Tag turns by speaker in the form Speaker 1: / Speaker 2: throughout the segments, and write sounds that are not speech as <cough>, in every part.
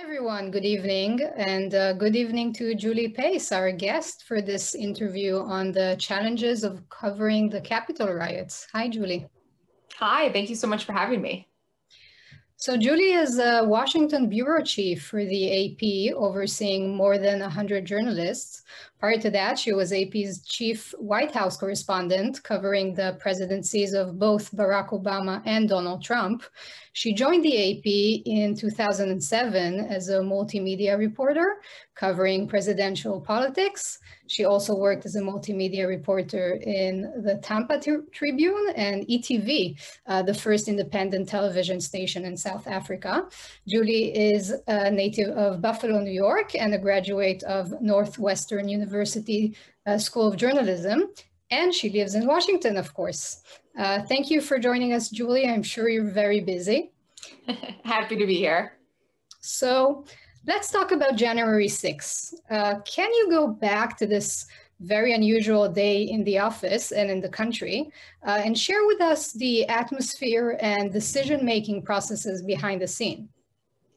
Speaker 1: everyone. Good evening, and uh, good evening to Julie Pace, our guest for this interview on the challenges of covering the Capitol riots. Hi, Julie.
Speaker 2: Hi, thank you so much for having me.
Speaker 1: So Julie is a Washington bureau chief for the AP, overseeing more than 100 journalists. Prior to that, she was AP's chief White House correspondent, covering the presidencies of both Barack Obama and Donald Trump. She joined the AP in 2007 as a multimedia reporter, covering presidential politics. She also worked as a multimedia reporter in the Tampa Tribune and ETV, uh, the first independent television station in South Africa. Julie is a native of Buffalo, New York, and a graduate of Northwestern University uh, School of Journalism. And she lives in Washington, of course. Uh, thank you for joining us, Julie. I'm sure you're very busy. <laughs>
Speaker 2: Happy to be here.
Speaker 1: So, Let's talk about January 6th. Uh, can you go back to this very unusual day in the office and in the country uh, and share with us the atmosphere and decision-making processes behind the scene?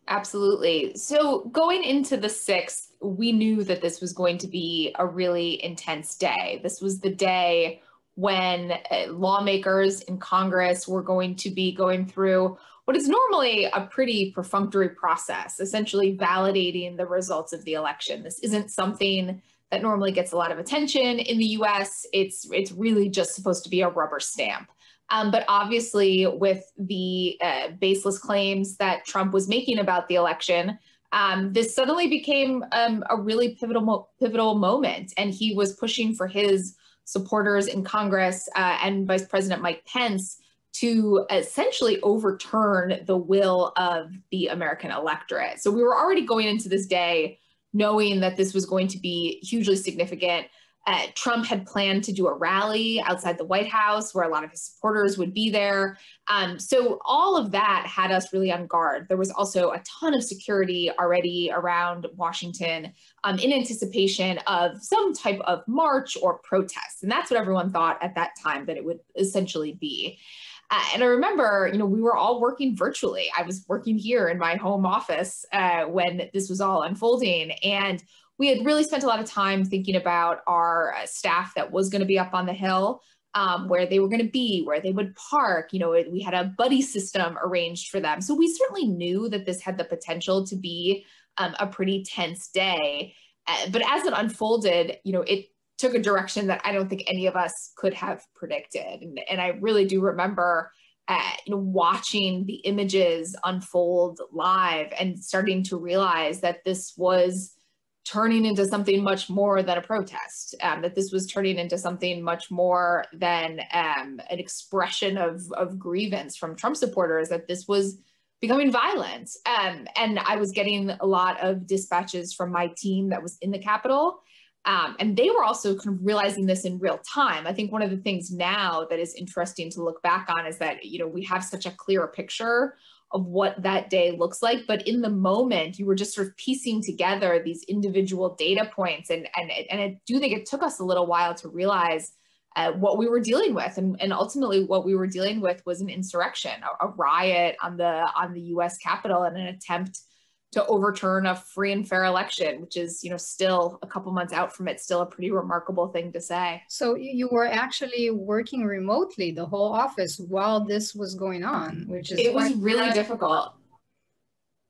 Speaker 2: Absolutely. So going into the 6th, we knew that this was going to be a really intense day. This was the day when uh, lawmakers in Congress were going to be going through what is normally a pretty perfunctory process, essentially validating the results of the election. This isn't something that normally gets a lot of attention in the US. It's, it's really just supposed to be a rubber stamp. Um, but obviously, with the uh, baseless claims that Trump was making about the election, um, this suddenly became um, a really pivotal mo- pivotal moment, and he was pushing for his supporters in Congress uh, and Vice President Mike Pence to essentially overturn the will of the American electorate. So we were already going into this day knowing that this was going to be hugely significant. Uh, Trump had planned to do a rally outside the White House where a lot of his supporters would be there. Um, so all of that had us really on guard. There was also a ton of security already around Washington um, in anticipation of some type of march or protest. And that's what everyone thought at that time that it would essentially be. Uh, and I remember, you know, we were all working virtually. I was working here in my home office uh, when this was all unfolding. And we had really spent a lot of time thinking about our uh, staff that was going to be up on the Hill. Um, where they were going to be, where they would park. You know, we had a buddy system arranged for them. So we certainly knew that this had the potential to be um, a pretty tense day. Uh, but as it unfolded, you know, it took a direction that I don't think any of us could have predicted. And, and I really do remember uh, you know, watching the images unfold live and starting to realize that this was turning into something much more than a protest, um, that this was turning into something much more than um, an expression of, of grievance from Trump supporters, that this was becoming violent. Um, and I was getting a lot of dispatches from my team that was in the Capitol um, and they were also kind of realizing this in real time. I think one of the things now that is interesting to look back on is that, you know, we have such a clear picture of what that day looks like. But in the moment, you were just sort of piecing together these individual data points. And, and, and I do think it took us a little while to realize uh, what we were dealing with. And, and ultimately what we were dealing with was an insurrection, a, a riot on the, on the US Capitol and an attempt to overturn a free and fair election, which is, you know, still a couple months out from it, still a pretty remarkable thing to say.
Speaker 1: So you were actually working remotely, the whole office, while this was going on, which is
Speaker 2: it was really difficult.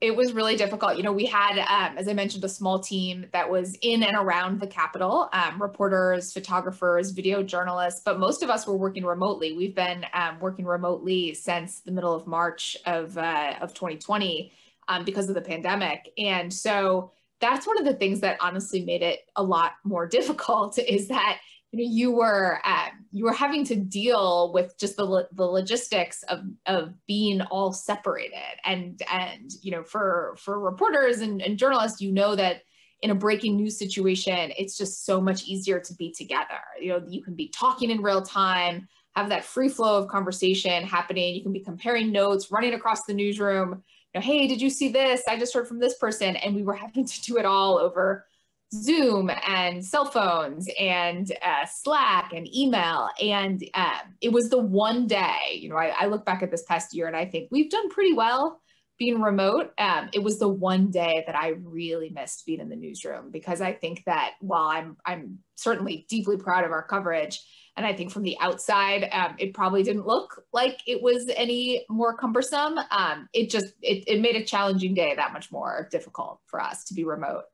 Speaker 2: It was really difficult. You know, we had, um, as I mentioned, a small team that was in and around the Capitol, um, reporters, photographers, video journalists, but most of us were working remotely. We've been um, working remotely since the middle of March of, uh, of 2020 um, because of the pandemic. And so that's one of the things that honestly made it a lot more <laughs> difficult is that you know you were um, you were having to deal with just the, the logistics of of being all separated. And and you know for for reporters and, and journalists you know that in a breaking news situation it's just so much easier to be together. You know you can be talking in real time have that free flow of conversation happening. You can be comparing notes running across the newsroom know, hey, did you see this? I just heard from this person. And we were <laughs> having to do it all over Zoom and cell phones and uh, Slack and email. And uh, it was the one day, you know, I, I, look back at this past year and I think we've done pretty well being remote, um, it was the one day that I really missed being in the newsroom because I think that while I'm I'm certainly deeply proud of our coverage, and I think from the outside, um, it probably didn't look like it was any more cumbersome. Um, it just it, it made a challenging day that much more difficult for us to be remote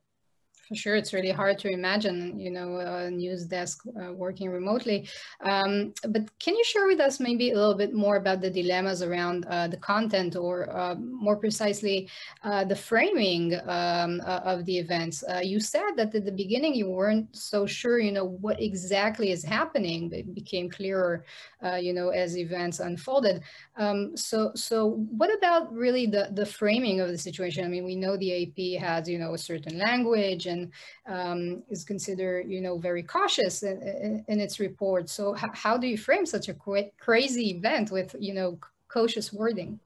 Speaker 1: for sure it's really hard to imagine you know a news desk uh, working remotely. Um, but can you share with us maybe a little bit more about the dilemmas around uh, the content or uh, more precisely uh, the framing um, of the events? Uh, you said that at the beginning you weren't so sure you know what exactly is happening it became clearer uh, you know as events unfolded. Um, so so what about really the the framing of the situation? I mean we know the ap has you know a certain language and um, is considered, you know, very cautious in, in, in its report. So how do you frame such a crazy event with, you know, cautious wording?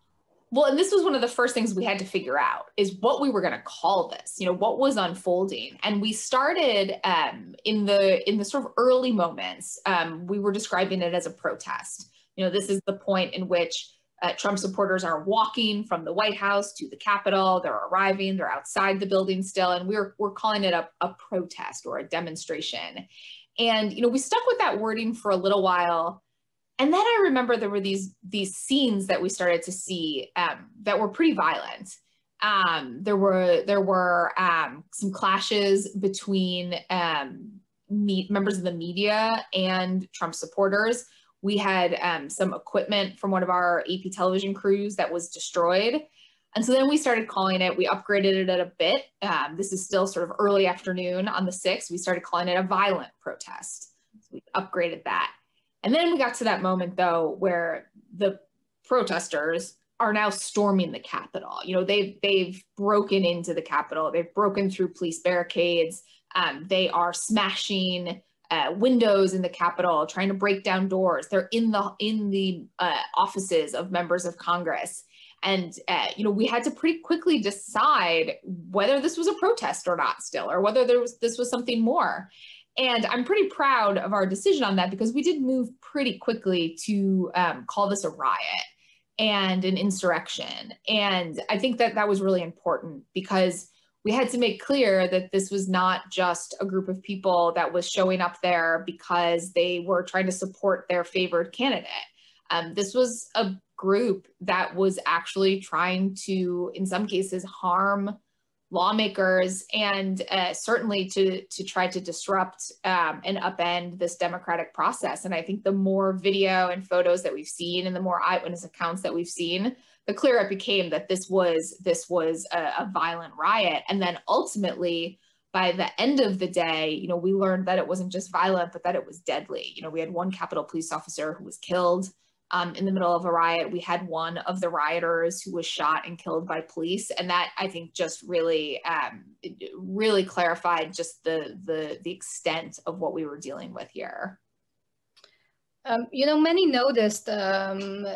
Speaker 2: Well, and this was one of the first things we had to figure out is what we were going to call this. You know, what was unfolding, and we started um, in the in the sort of early moments. Um, we were describing it as a protest. You know, this is the point in which uh, Trump supporters are walking from the White House to the Capitol. They're arriving, they're outside the building still, and we're, we're calling it a, a protest or a demonstration. And, you know, we stuck with that wording for a little while. And then I remember there were these, these scenes that we started to see um, that were pretty violent. Um, there were, there were um, some clashes between um, me- members of the media and Trump supporters we had um, some equipment from one of our AP television crews that was destroyed. And so then we started calling it, we upgraded it a bit. Um, this is still sort of early afternoon on the 6th. We started calling it a violent protest. So we upgraded that. And then we got to that moment though, where the protesters are now storming the Capitol. You know, they've, they've broken into the Capitol. They've broken through police barricades. Um, they are smashing uh, windows in the Capitol, trying to break down doors. They're in the in the uh, offices of members of Congress, and uh, you know we had to pretty quickly decide whether this was a protest or not, still, or whether there was this was something more. And I'm pretty proud of our decision on that because we did move pretty quickly to um, call this a riot and an insurrection. And I think that that was really important because we had to make clear that this was not just a group of people that was showing up there because they were trying to support their favored candidate. Um, this was a group that was actually trying to, in some cases, harm lawmakers and uh, certainly to to try to disrupt um, and upend this democratic process. And I think the more video and photos that we've seen, and the more eyewitness accounts that we've seen, the clearer it became that this was this was a, a violent riot. And then ultimately, by the end of the day, you know, we learned that it wasn't just violent, but that it was deadly. You know, we had one Capitol police officer who was killed um, in the middle of a riot. We had one of the rioters who was shot and killed by police, and that I think just really, um, really clarified just the the the extent of what we were dealing with here.
Speaker 1: Um, you know, many noticed, um,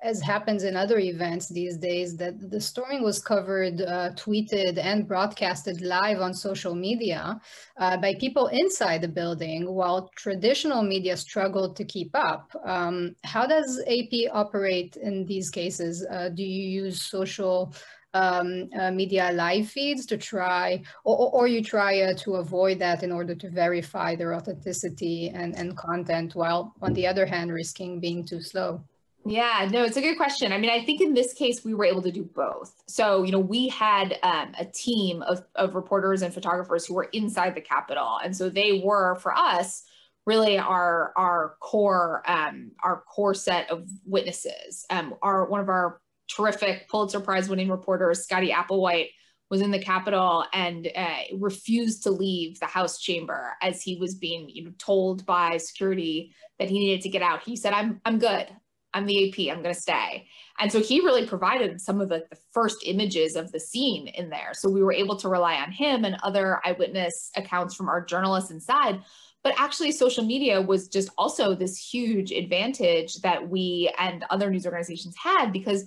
Speaker 1: as happens in other events these days, that the storming was covered, uh, tweeted, and broadcasted live on social media uh, by people inside the building, while traditional media struggled to keep up. Um, how does AP operate in these cases? Uh, do you use social um, uh, media live feeds to try, or, or you try uh, to avoid that in order to verify their authenticity and, and content, while on the other hand, risking being too slow?
Speaker 2: Yeah, no, it's a good question. I mean, I think in this case, we were able to do both. So, you know, we had um, a team of, of reporters and photographers who were inside the Capitol. And so they were, for us, really our our core um, our core set of witnesses. Um, our one of our terrific Pulitzer Prize winning reporter, Scotty Applewhite, was in the Capitol and uh, refused to leave the House chamber as he was being you know, told by security that he needed to get out. He said, I'm, I'm good. I'm the AP. I'm going to stay. And so he really provided some of the, the, first images of the scene in there. So we were able to rely on him and other eyewitness accounts from our journalists inside. But actually, social media was just also this huge advantage that we and other news organizations had because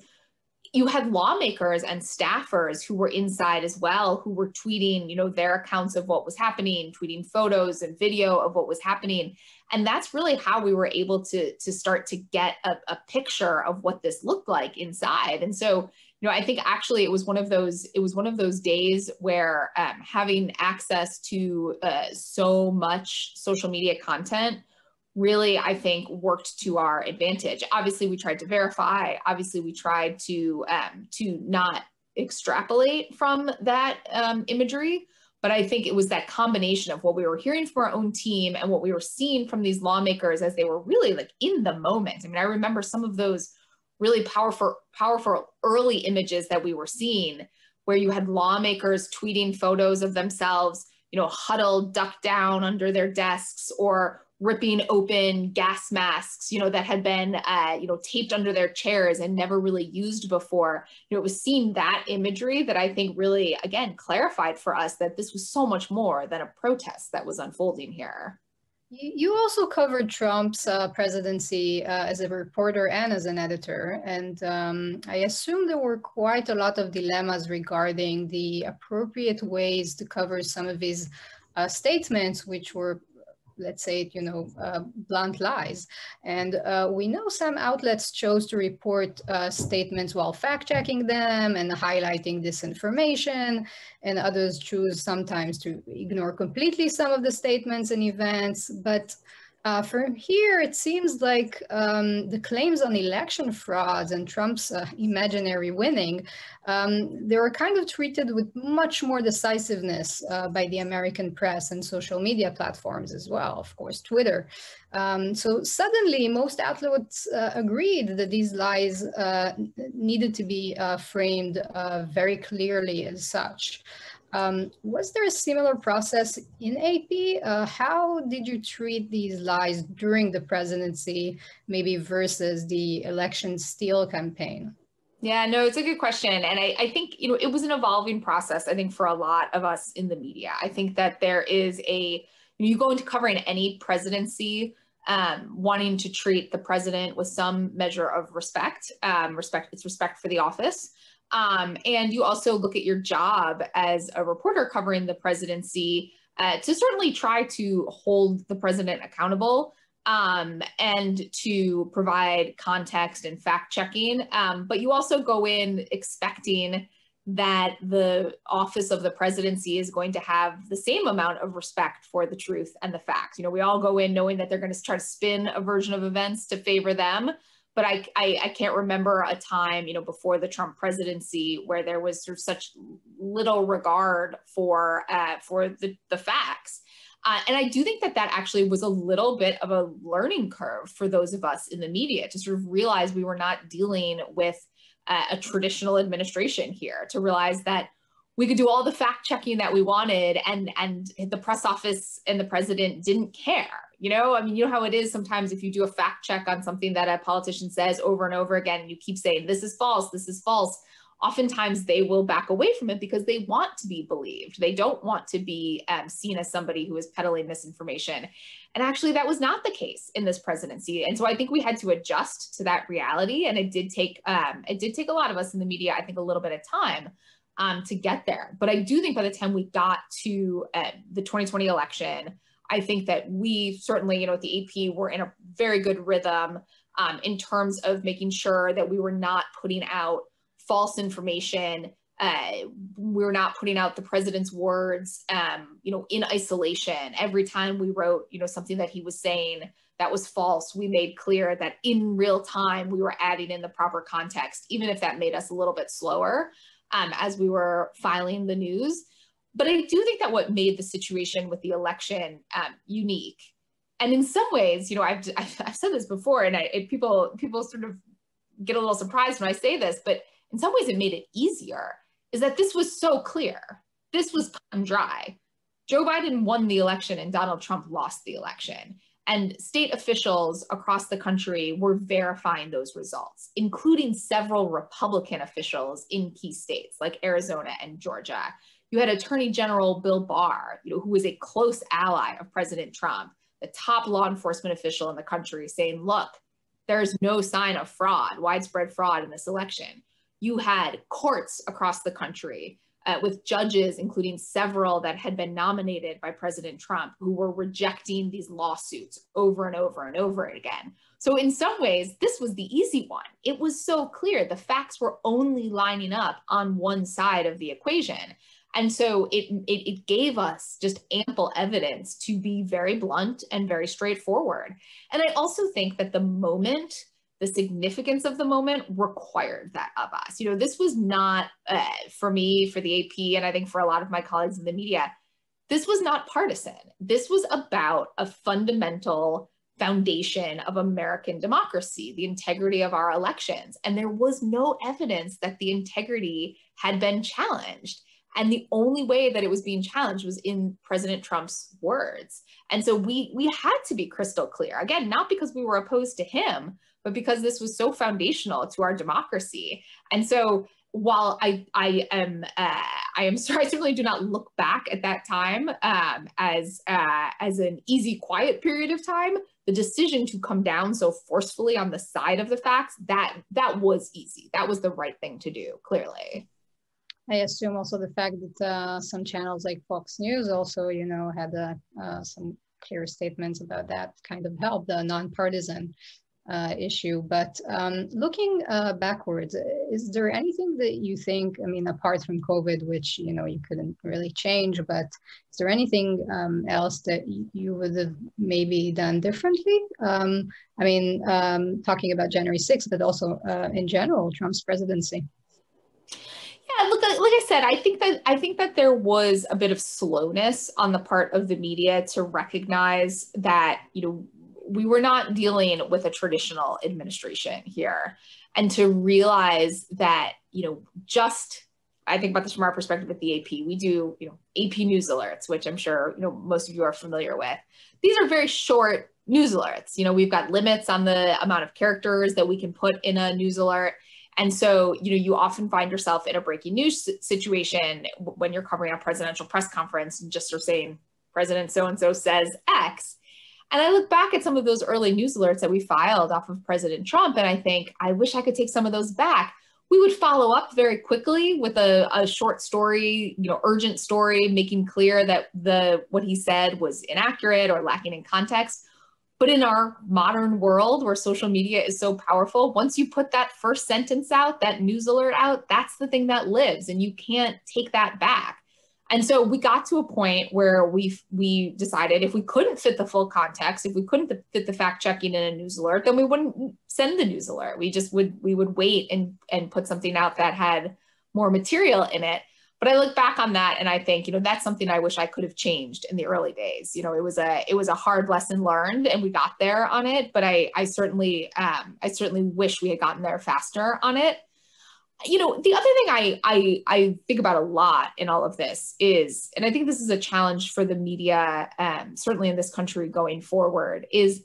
Speaker 2: you had lawmakers and staffers who were inside as well who were tweeting you know their accounts of what was happening tweeting photos and video of what was happening. And that's really how we were able to to start to get a, a picture of what this looked like inside. And so you know, I think actually it was one of those it was one of those days where um, having access to uh, so much social media content really I think worked to our advantage. Obviously, we tried to verify. Obviously, we tried to um, to not extrapolate from that um, imagery. But I think it was that combination of what we were hearing from our own team and what we were seeing from these lawmakers as they were really like in the moment. I mean, I remember some of those really powerful, powerful early images that we were seeing where you had lawmakers tweeting photos of themselves, you know, huddled, ducked down under their desks or ripping open gas masks, you know, that had been, uh, you know, taped under their chairs and never really used before. You know, it was seeing that imagery that I think really, again, clarified for us that this was so much more than a protest that was unfolding here.
Speaker 1: You also covered Trump's uh, presidency uh, as a reporter and as an editor. And um, I assume there were quite a lot of dilemmas regarding the appropriate ways to cover some of his uh, statements, which were let's say, it, you know, uh, blunt lies. And uh, we know some outlets chose to report uh, statements while fact checking them and highlighting disinformation, and others choose sometimes to ignore completely some of the statements and events. But uh, from here, it seems like um, the claims on election frauds and Trump's uh, imaginary winning, um, they were kind of treated with much more decisiveness uh, by the American press and social media platforms as well, of course, Twitter. Um, so suddenly, most outlets uh, agreed that these lies uh, needed to be uh, framed very clearly as such. Um, was there a similar process in AP? Uh, how did you treat these lies during the presidency, maybe versus the election steal campaign?
Speaker 2: Yeah, no, it's a good question. And I, I think, you know, it was an evolving process, I think, for a lot of us in the media. I think that there is a, you go into covering any presidency, um, wanting to treat the president with some measure of respect, um, respect, it's respect for the office. Um, and you also look at your job as a reporter covering the presidency uh, to certainly try to hold the president accountable um, and to provide context and fact checking. Um, but you also go in expecting that the office of the presidency is going to have the same amount of respect for the truth and the facts. You know, we all go in knowing that they're going to try to spin a version of events to favor them but I, I, I can't remember a time you know before the Trump presidency where there was sort of such little regard for uh, for the the facts. Uh, and I do think that that actually was a little bit of a learning curve for those of us in the media to sort of realize we were not dealing with uh, a traditional administration here, to realize that we could do all the fact checking that we wanted and and the press office and the president didn't care you know, I mean, you know how it is sometimes if you do a fact check on something that a politician says over and over again, and you keep saying, this is false, this is false. Oftentimes they will back away from it because they want to be believed. They don't want to be um, seen as somebody who is peddling misinformation. And actually, that was not the case in this presidency. And so I think we had to adjust to that reality. And it did take um, it did take a lot of us in the media, I think, a little bit of time um, to get there. But I do think by the time we got to uh, the 2020 election, I think that we certainly, you know, at the AP, were in a very good rhythm um, in terms of making sure that we were not putting out false information. Uh, we were not putting out the president's words, um, you know, in isolation. Every time we wrote, you know, something that he was saying that was false, we made clear that in real time we were adding in the proper context, even if that made us a little bit slower um, as we were filing the news. But I do think that what made the situation with the election um, unique, and in some ways, you know, <laughs> I've, I've said this before, and I, it, people people sort of get a little surprised when I say this, but in some ways, it made it easier. Is that this was so clear? This was cut and dry. Joe Biden won the election, and Donald Trump lost the election. And state officials across the country were verifying those results, including several Republican officials in key states like Arizona and Georgia. You had Attorney General Bill Barr, you know, who was a close ally of President Trump, the top law enforcement official in the country, saying, look, there's no sign of fraud, widespread fraud in this election. You had courts across the country uh, with judges, including several that had been nominated by President Trump, who were rejecting these lawsuits over and over and over again. So in some ways, this was the easy one. It was so clear the facts were only lining up on one side of the equation. And so it, it, it, gave us just ample evidence to be very blunt and very straightforward. And I also think that the moment, the significance of the moment required that of us. You know, this was not uh, for me, for the AP, and I think for a lot of my colleagues in the media, this was not partisan. This was about a fundamental foundation of American democracy, the integrity of our elections. And there was no evidence that the integrity had been challenged. And the only way that it was being challenged was in President Trump's words. And so we we had to be crystal clear. Again, not because we were opposed to him, but because this was so foundational to our democracy. And so while I I am uh, I am <laughs> sorry, I certainly do not look back at that time um, as uh, as an easy, quiet period of time. The decision to come down so forcefully on the side of the facts that that was easy. That was the right thing to do. Clearly.
Speaker 1: I assume also the fact that uh, some channels like Fox News also, you know, had uh, uh, some clear statements about that kind of helped the nonpartisan uh, issue. But um, looking uh, backwards, is there anything that you think, I mean, apart from COVID, which, you know, you couldn't really change, but is there anything um, else that you would have maybe done differently? Um, I mean, um, talking about January 6th, but also uh, in general, Trump's presidency.
Speaker 2: Yeah, look, like I said, I think that I think that there was a bit of slowness on the part of the media to recognize that you know we were not dealing with a traditional administration here, and to realize that you know just I think about this from our perspective at the AP. We do you know AP news alerts, which I'm sure you know most of you are familiar with. These are very short news alerts. You know, we've got limits on the amount of characters that we can put in a news alert. And so, you know, you often find yourself in a breaking news situation when you're covering a presidential press conference and just are saying, President so and so says X. And I look back at some of those early news alerts that we filed off of President Trump, and I think, I wish I could take some of those back. We would follow up very quickly with a, a short story, you know, urgent story, making clear that the what he said was inaccurate or lacking in context but in our modern world where social media is so powerful, once you put that first sentence out, that news alert out, that's the thing that lives and you can't take that back. And so we got to a point where we we decided if we couldn't fit the full context, if we couldn't fit the fact checking in a news alert, then we wouldn't send the news alert. We just would we would wait and and put something out that had more material in it but I look back on that and I think, you know, that's something I wish I could have changed in the early days. You know, it was a it was a hard lesson learned and we got there on it, but I I certainly um I certainly wish we had gotten there faster on it. You know, the other thing I I I think about a lot in all of this is, and I think this is a challenge for the media, um, certainly in this country going forward, is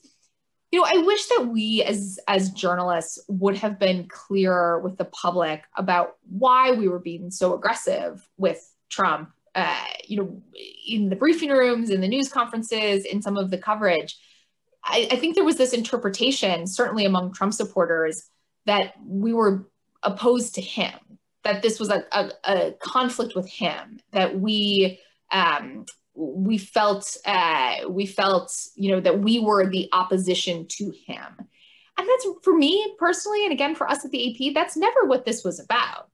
Speaker 2: you know i wish that we as as journalists would have been clearer with the public about why we were being so aggressive with trump uh, you know in the briefing rooms in the news conferences in some of the coverage. I, I think there was this interpretation certainly among trump supporters that we were opposed to him that this was a, a, a conflict with him that we um, we felt uh, we felt you know that we were the opposition to him. And that's for me personally and again for us at the ap that's never what this was about.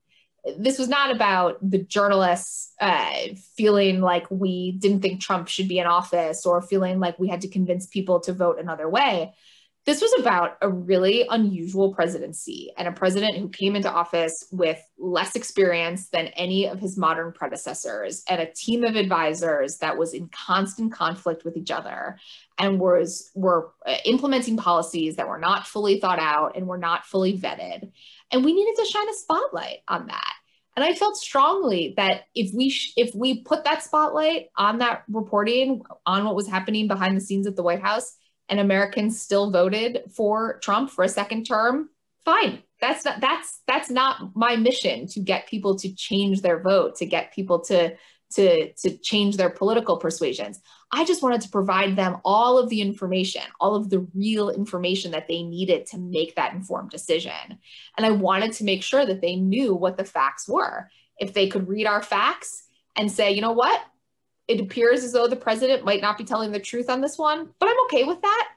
Speaker 2: This was not about the journalists uh, feeling like we didn't think trump should be in office or feeling like we had to convince people to vote another way this was about a really unusual presidency and a president who came into office with less experience than any of his modern predecessors and a team of advisors that was in constant conflict with each other and was were uh, implementing policies that were not fully thought out and were not fully vetted. And we needed to shine a spotlight on that. And I felt strongly that if we sh- if we put that spotlight on that reporting on what was happening behind the scenes at the White House, and Americans still voted for Trump for a second term, fine. That's not that's that's not my mission to get people to change their vote, to get people to to to change their political persuasions. I just wanted to provide them all of the information, all of the real information that they needed to make that informed decision. And I wanted to make sure that they knew what the facts were. If they could read our facts and say, you know what, it appears as though the president might not be telling the truth on this one, but I'm okay with that.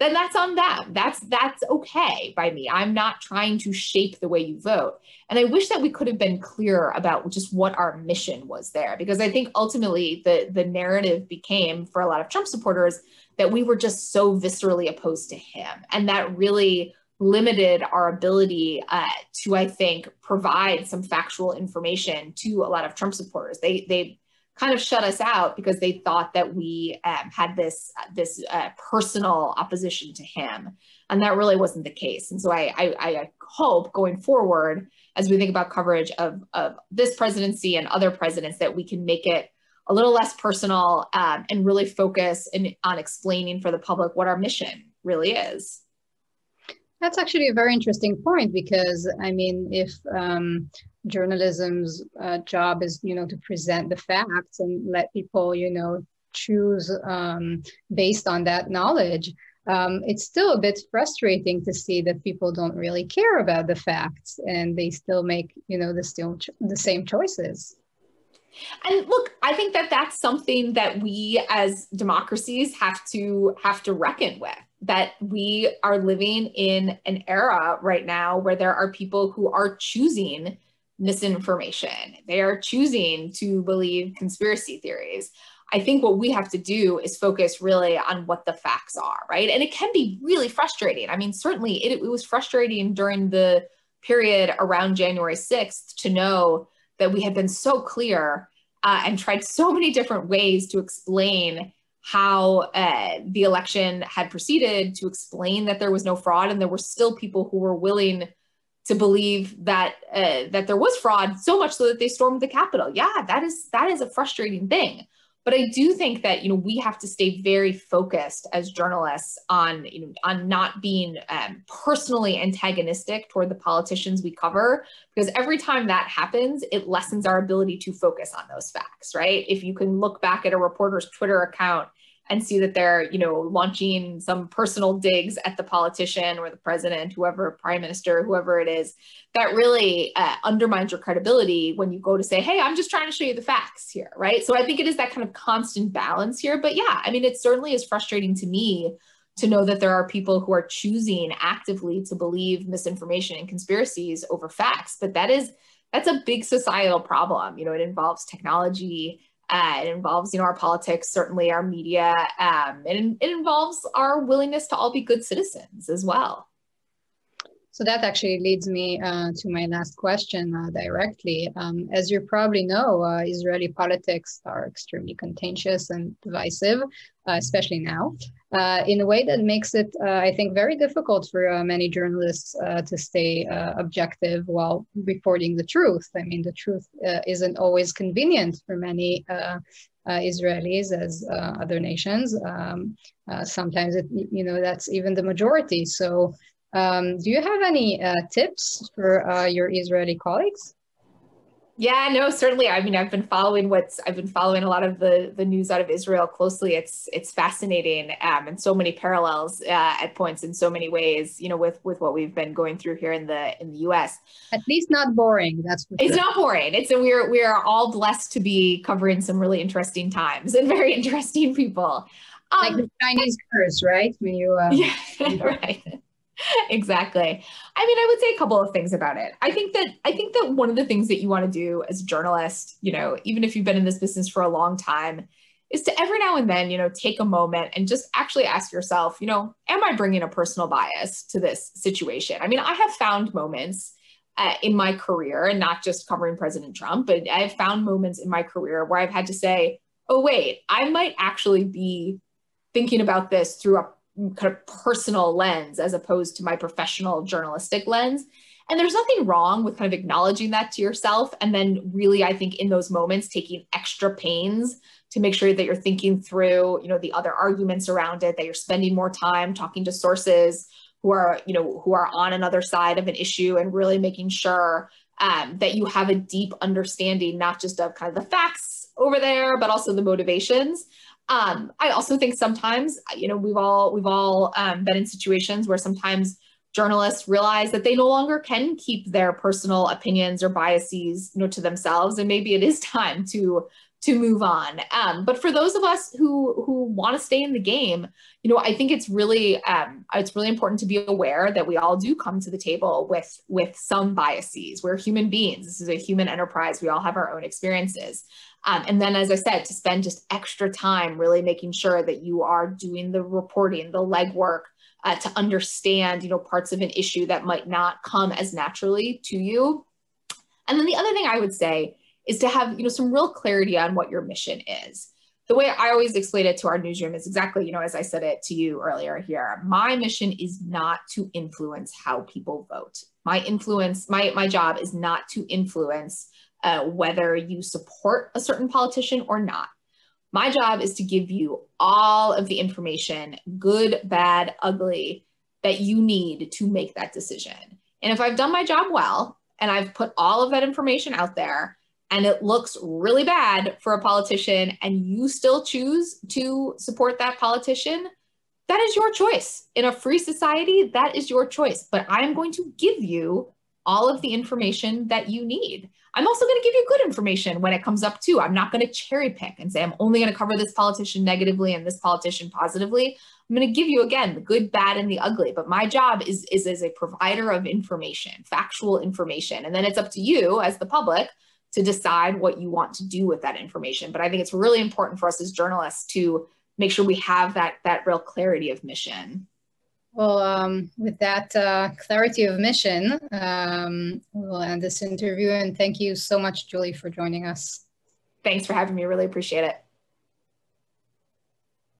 Speaker 2: then that's on them. That's that's okay by me. I'm not trying to shape the way you vote. And I wish that we could have been clearer about just what our mission was there because I think ultimately the the narrative became for a lot of Trump supporters that we were just so viscerally opposed to him and that really limited our ability uh, to I think provide some factual information to a lot of Trump supporters. They they kind of shut us out because they thought that we um, had this this uh, personal opposition to him, and that really wasn't the case. And so I, I, I hope going forward, as we think about coverage of of this presidency and other presidents, that we can make it a little less personal um, and really focus in, on explaining for the public what our mission really is.
Speaker 1: That's actually a very interesting point because I mean, if um, journalism's uh, job is you know to present the facts and let people you know choose um, based on that knowledge um, it's still a bit frustrating to see that people don't really care about the facts and they still make you know the still the same choices
Speaker 2: and look i think that that's something that we as democracies have to have to reckon with that we are living in an era right now where there are people who are choosing misinformation. They are choosing to believe conspiracy theories. I think what we have to do is focus really on what the facts are, right? And it can be really frustrating. I mean, certainly it, it was frustrating during the period around January 6th to know that we had been so clear uh, and tried so <laughs> many different ways to explain how uh, the election had proceeded, to explain that there was no fraud, and there were still people who were willing to believe that uh, that there was fraud so much so that they stormed the capitol. Yeah that is that is a frustrating thing but i do think that you know we have to stay very focused as journalists on you know on not being um, personally antagonistic toward the politicians we cover because every time that happens it lessens our ability to focus on those facts right? If you can look back at a reporter's twitter account and see that they're, you know, launching some personal digs at the politician or the president, whoever, prime minister, whoever it is, that really uh, undermines your credibility when you go to say, hey, I'm just trying to show you the facts here, right? So I think it is that kind of constant balance here. But yeah, I mean, it certainly is frustrating to me to know that there are people who are choosing actively to believe misinformation and conspiracies over facts. But that is, that's a big societal problem. You know, it involves technology uh, it involves, you know, our politics, certainly our media, um, and it involves our willingness to all be good citizens as well.
Speaker 1: So that actually leads me uh, to my last question uh, directly. Um, as you probably know, uh, Israeli politics are extremely contentious and divisive, especially now, uh, in a way that makes it, uh, I think, very difficult for many journalists to stay objective while reporting the truth. I mean, the truth isn't always convenient for many uh, Israelis as uh, other nations. Um, uh, sometimes it, you know, that's even the majority. So um, do you have any uh, tips for uh, your Israeli colleagues?
Speaker 2: Yeah, no, certainly. I mean, I've been following what's I've been following a lot of the the news out of Israel closely. It's it's fascinating, um, and so many parallels uh, at points in so many ways. You know, with with what we've been going through here in the in the U.S.
Speaker 1: At least not boring. That's
Speaker 2: it's sure. not boring. It's a, we're we are all blessed to be covering some really interesting times and very <laughs> interesting people.
Speaker 1: Um, like the Chinese curse, right? When you uh, <laughs>
Speaker 2: yeah, <laughs> right. <laughs> exactly. I mean, I would say a couple of things about it. I think that I think that one of the things that you want to do as a journalist, you know, even if you've been in this business for a long time, is to every now and then, you know, take a moment and just actually ask yourself, you know, am I bringing a personal bias to this situation? I mean, I have found moments uh, in my career, and not just covering President Trump, but I've found moments in my career where I've had to say, oh, wait, I might actually be thinking about this through a kind of personal lens as opposed to my professional journalistic lens. And there's nothing wrong with kind of acknowledging that to yourself. And then really, I think in those moments, taking extra pains to make sure that you're thinking through, you know, the other arguments around it, that you're spending more time talking to sources who are, you know, who are on another side of an issue and really making sure um, that you have a deep understanding, not just of kind of the facts over there, but also the motivations. Um, I also think sometimes, you know, we've all we've all um, been in situations where sometimes journalists realize that they no longer can keep their personal opinions or biases you know to themselves. And maybe it is <laughs> time to to move on. Um, but for those of us who who want to stay in the game you know i think it's really um, it's really important to be aware that we all do come to the table with with some biases. We're human beings. This is a human enterprise. We all have our own experiences. Um, and then as i said to spend just extra time really making sure that you are doing the reporting the legwork uh, to understand, you know, parts of an issue that might not come as naturally to you. And then the other thing I would say is to have, you know, some real clarity on what your mission is. The way I always explain it to our newsroom is exactly, you know, as I said it to you earlier here. My mission is not to influence how people vote. My influence, my my job is not to influence uh, whether you support a certain politician or not. My job is to give you all of the information, good, bad, ugly, that you need to make that decision. And if I've done my job well and I've put all of that information out there and it looks really bad for a politician and you still choose to support that politician, that is your choice. In a free society, that is your choice. But I'm going to give you all of the information that you need. I'm also going to give you good information when it comes up too. I'm not going to cherry pick and say I'm only going to cover this politician negatively and this politician positively. I'm going to give you again the good, bad, and the ugly. But my job is is as a provider of information, factual information, and then it's up to you as the public to decide what you want to do with that information. But I think it's really important for us as journalists to make sure we have that that real clarity of mission.
Speaker 1: Well, um, with that uh, clarity of mission, um, we'll end this interview. And thank you so much, Julie, for joining us.
Speaker 2: Thanks for having me. Really appreciate it.